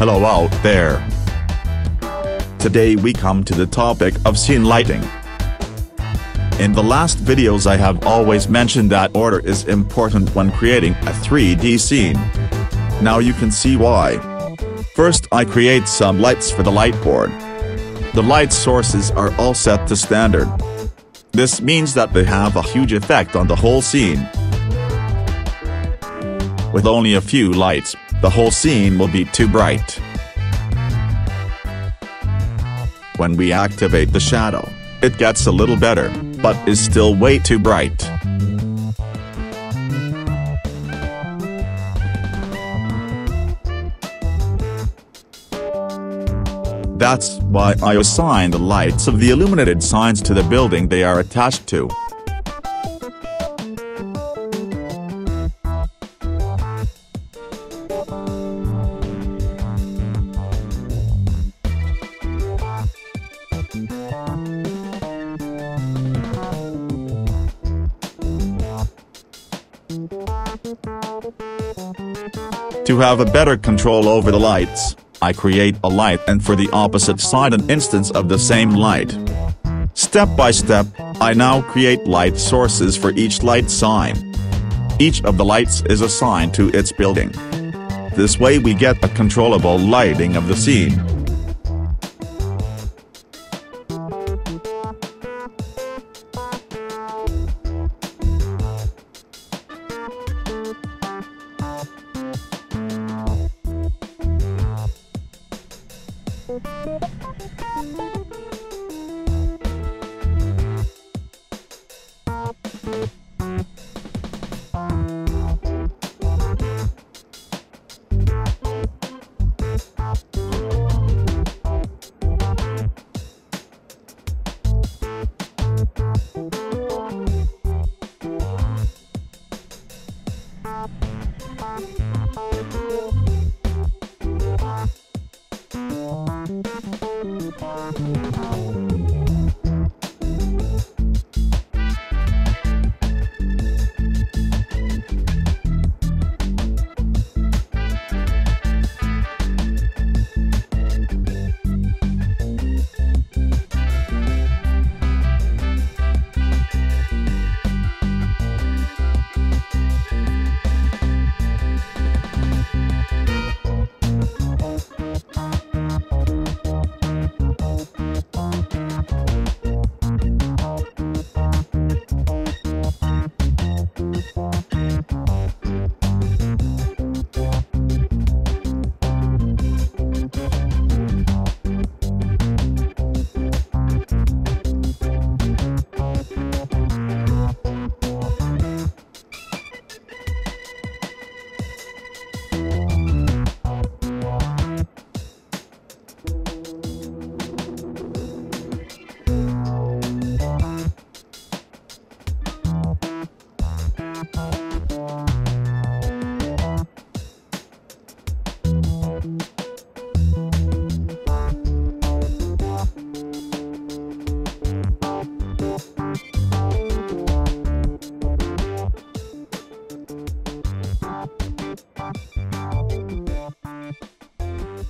Hello out there. Today we come to the topic of scene lighting. In the last videos I have always mentioned that order is important when creating a 3D scene. Now you can see why. First I create some lights for the light board. The light sources are all set to standard. This means that they have a huge effect on the whole scene. With only a few lights, the whole scene will be too bright. When we activate the shadow, it gets a little better, but is still way too bright. That's why I assign the lights of the illuminated signs to the building they are attached to. To have a better control over the lights, I create a light and for the opposite side an instance of the same light. Step by step, I now create light sources for each light sign. Each of the lights is assigned to its building. This way we get a controllable lighting of the scene.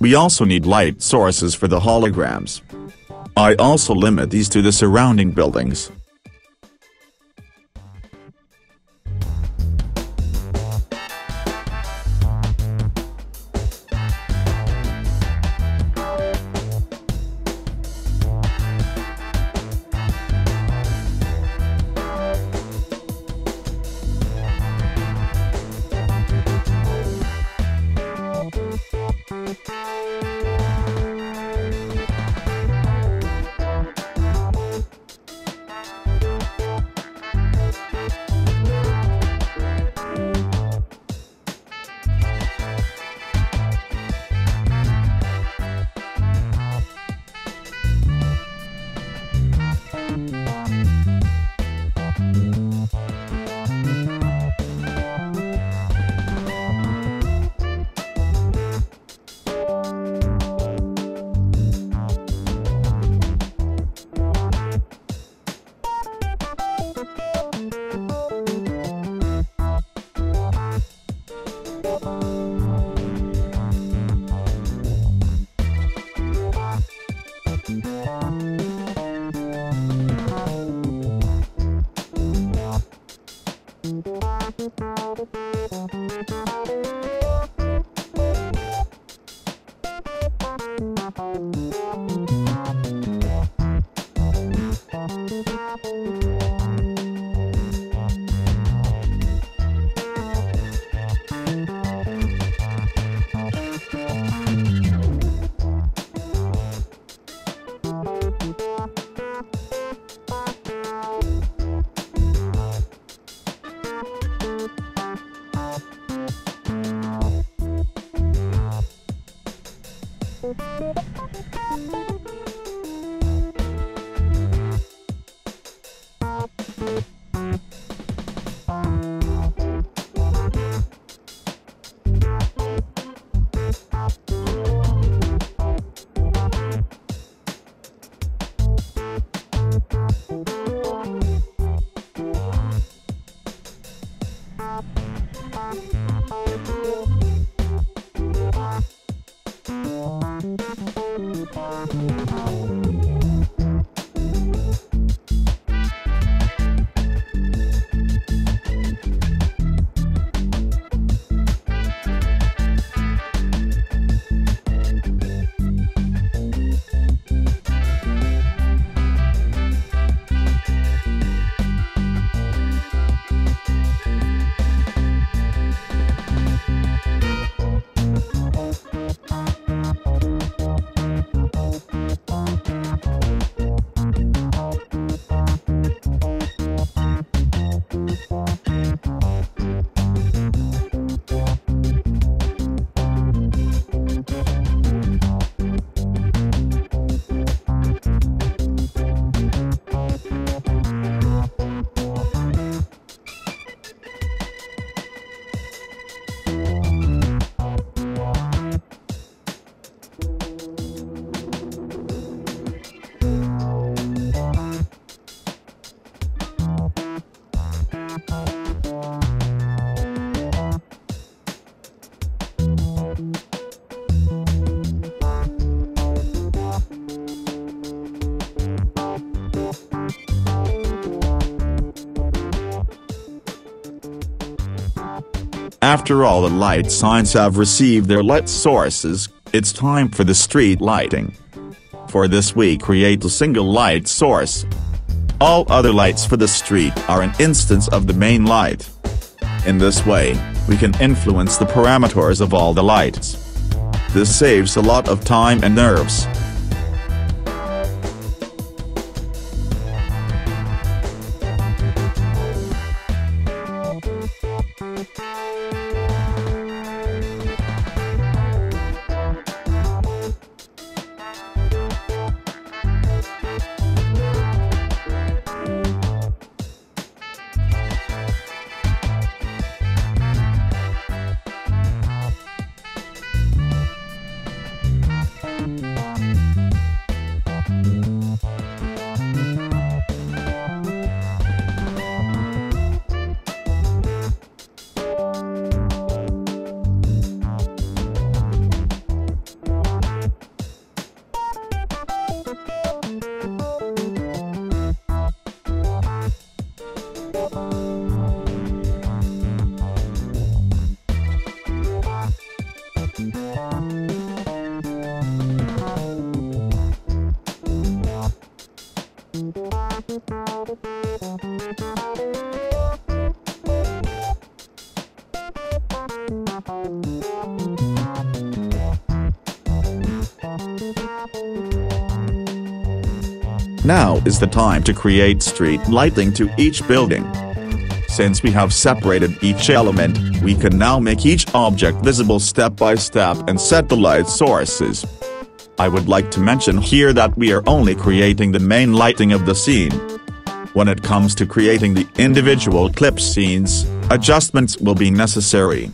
We also need light sources for the holograms. I also limit these to the surrounding buildings. After all the light signs have received their light sources, it's time for the street lighting. For this we create a single light source. All other lights for the street are an instance of the main light. In this way, we can influence the parameters of all the lights. This saves a lot of time and nerves. Now is the time to create street lighting to each building. Since we have separated each element, we can now make each object visible step by step and set the light sources. I would like to mention here that we are only creating the main lighting of the scene. When it comes to creating the individual clip scenes, adjustments will be necessary.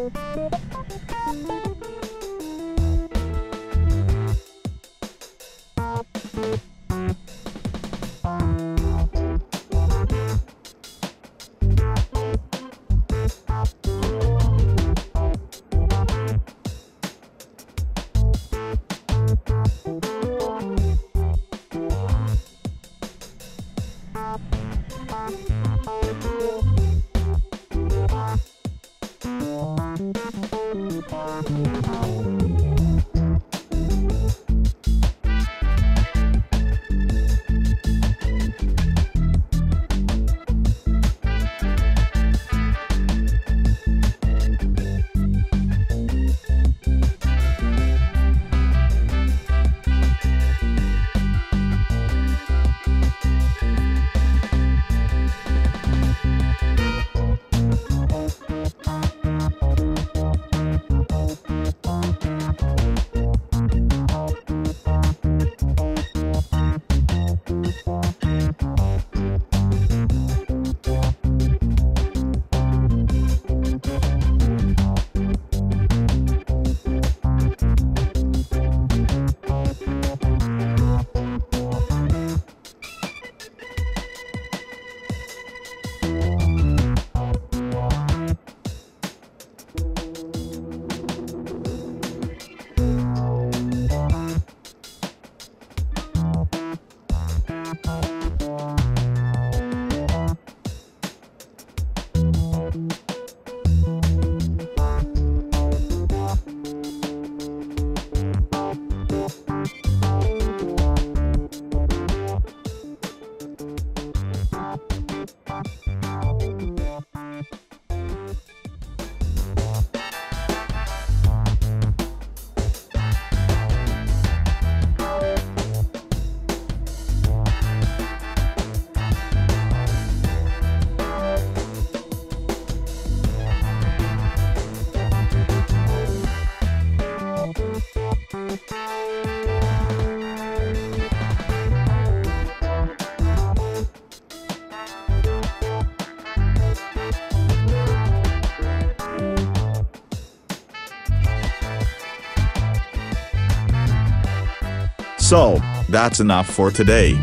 So, that's enough for today.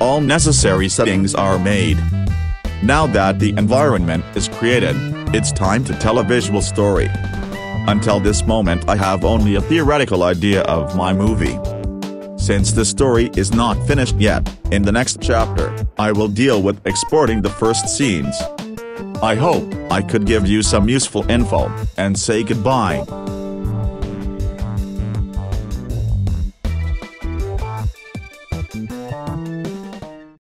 All necessary settings are made. Now that the environment is created, it's time to tell a visual story. Until this moment I have only a theoretical idea of my movie. Since the story is not finished yet, in the next chapter, I will deal with exporting the first scenes. I hope I could give you some useful info, and say goodbye.